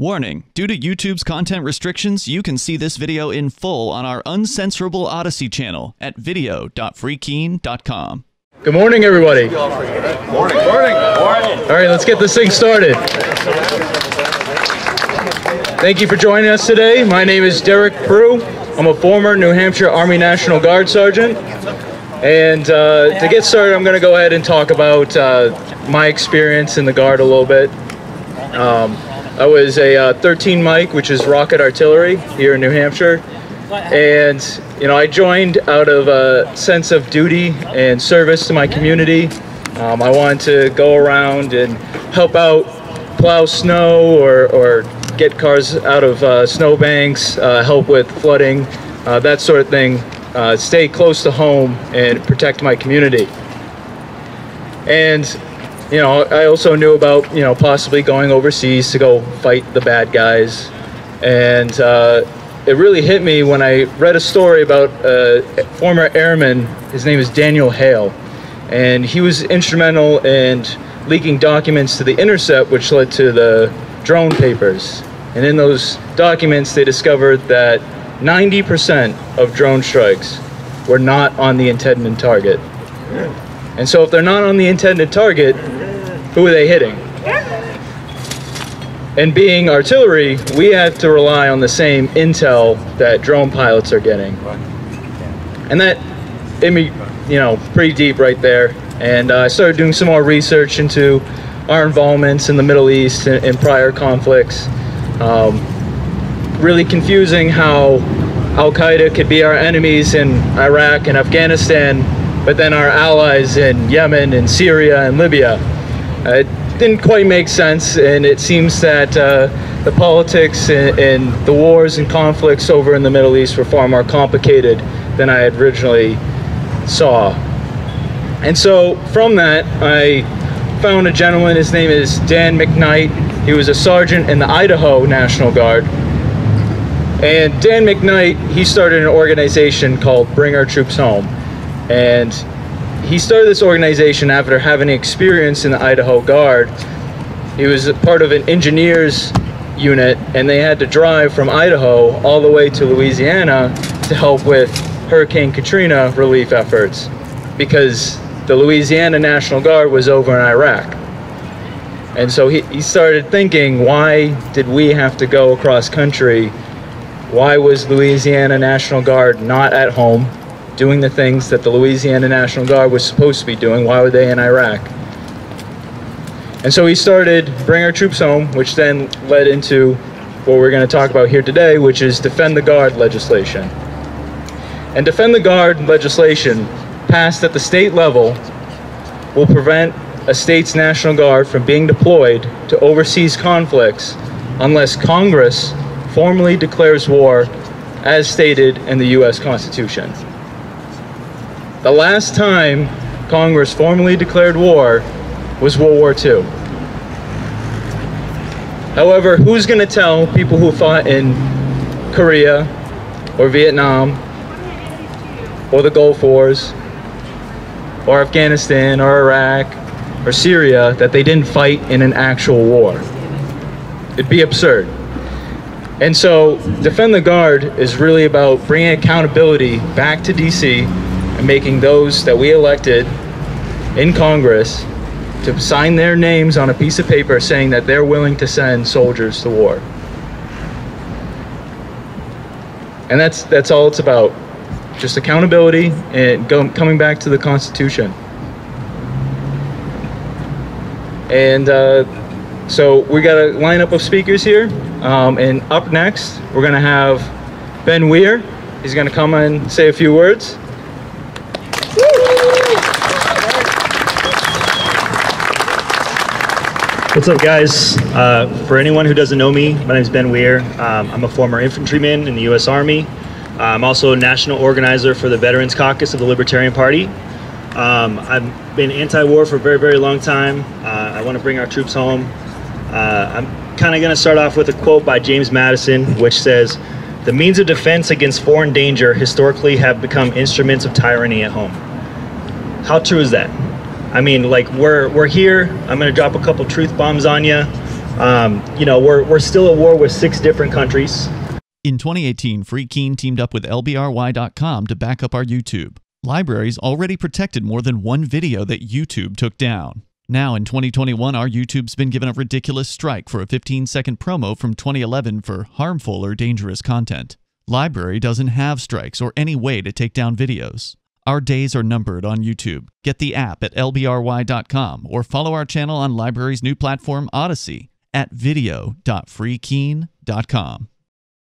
Warning Due to YouTube's content restrictions, you can see this video in full on our uncensorable Odysee channel at video.freekeene.com. Good morning, everybody. Morning. Morning. Morning. All right, let's get this thing started. Thank you for joining us today. My name is Derek Proulx. I'm a former New Hampshire Army National Guard sergeant. And uh, to get started, I'm going to go ahead and talk about uh, my experience in the Guard a little bit. Um, I was a uh, 13 Mike, which is rocket artillery here in New Hampshire. And, you know, I joined out of a sense of duty and service to my community. Um, I wanted to go around and help out, plow snow or, or get cars out of uh, snowbanks, uh, help with flooding, uh, that sort of thing. Uh, stay close to home and protect my community. And you know, I also knew about, you know, possibly going overseas to go fight the bad guys. And uh, it really hit me when I read a story about a former airman. His name is Daniel Hale. And he was instrumental in leaking documents to the Intercept, which led to the drone papers. And in those documents, they discovered that 90% of drone strikes were not on the intended target. And so if they're not on the intended target, who are they hitting? And being artillery, we have to rely on the same intel that drone pilots are getting. And that hit me, you know, pretty deep right there. And uh, I started doing some more research into our involvements in the Middle East and, and prior conflicts. Um, really confusing how Al Qaeda could be our enemies in Iraq and Afghanistan, but then our allies in Yemen and Syria and Libya. Uh, it didn't quite make sense, and it seems that uh, the politics and, and, the wars and conflicts over in the Middle East were far more complicated than I had originally saw. And so from that, I found a gentleman. His name is Dan McKnight. He was a sergeant in the Idaho National Guard. And Dan McKnight, he started an organization called Bring Our Troops Home. And he started this organization after having experience in the Idaho Guard. He was part of an engineers unit, and they had to drive from Idaho all the way to Louisiana to help with Hurricane Katrina relief efforts because the Louisiana National Guard was over in Iraq. And so he, he started thinking, why did we have to go across country? Why was Louisiana National Guard not at home doing the things that the Louisiana National Guard was supposed to be doing. Why were they in Iraq? And so he started Bring Our Troops Home, which then led into what we're going to talk about here today, which is Defend the Guard legislation. And Defend the Guard legislation passed at the state level will prevent a state's National Guard from being deployed to overseas conflicts unless Congress formally declares war as stated in the U.S. Constitution. The last time Congress formally declared war was World War II. However, who's going to tell people who fought in Korea or Vietnam or the Gulf Wars or Afghanistan or Iraq or Syria that they didn't fight in an actual war? It'd be absurd. And so, Defend the Guard is really about bringing accountability back to DC and making those that we elected in Congress to sign their names on a piece of paper saying that they're willing to send soldiers to war. And that's that's all it's about. Just accountability and go, coming back to the Constitution. And uh, so we got a lineup of speakers here. Um, and up next, we're going to have Ben Weir. He's going to come and say a few words. What's up, guys? Uh, for anyone who doesn't know me, my name is Ben Weir. Um, I'm a former infantryman in the U.S. Army. Uh, I'm also a national organizer for the Veterans Caucus of the Libertarian Party. Um, I've been anti-war for a very, very long time. Uh, I want to bring our troops home. Uh, I'm kind of going to start off with a quote by James Madison, which says, "The means of defense against foreign danger historically have become instruments of tyranny at home." How true is that? I mean, like we're we're here. I'm gonna drop a couple truth bombs on you. Um, you know, we're, we're still at war with six different countries. In 2018, FreeKeene teamed up with LBRY.com to back up our YouTube. LBRY's already protected more than one video that YouTube took down. Now, in 2021, our YouTube's been given a ridiculous strike for a 15 second promo from 2011 for harmful or dangerous content. LBRY doesn't have strikes or any way to take down videos. Our days are numbered on YouTube. Get the app at lbry.com or follow our channel on LBRY's new platform, Odysee, at video.freekeene.com.